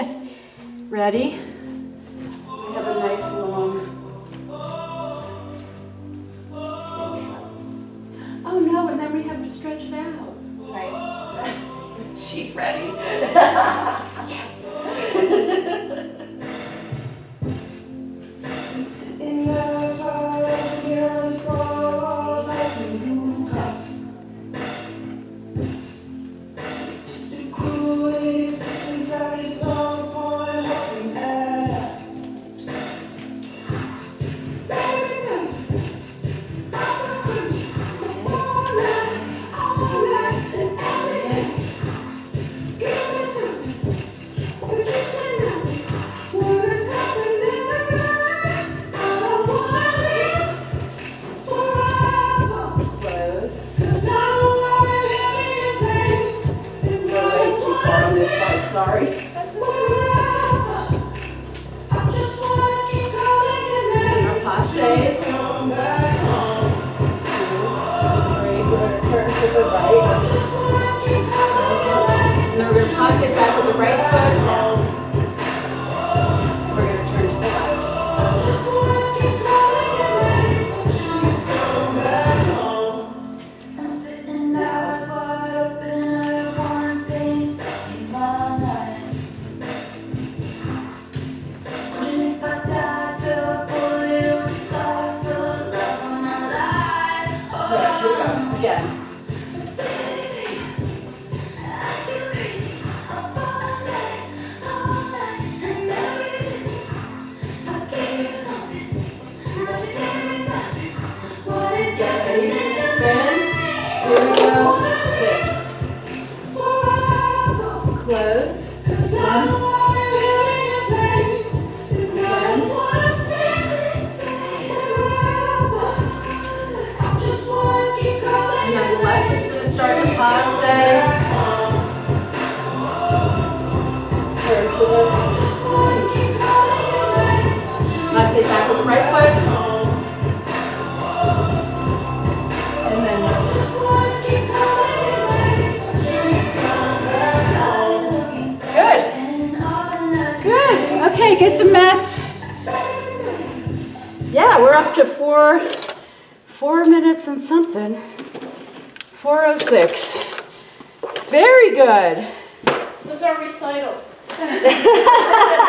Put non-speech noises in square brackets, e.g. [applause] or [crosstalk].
[laughs] Ready? We have a nice long. Oh no, and then we have to stretch it out. Right. [laughs] She's ready. [laughs] yes. Sorry. Our passes. Great, we're gonna turn to the right. Again. Passe back with the right foot. And then Good. Good. Okay, get the mats. Yeah, we're up to four, four minutes and something. 406. Very good. What's our recital? [laughs]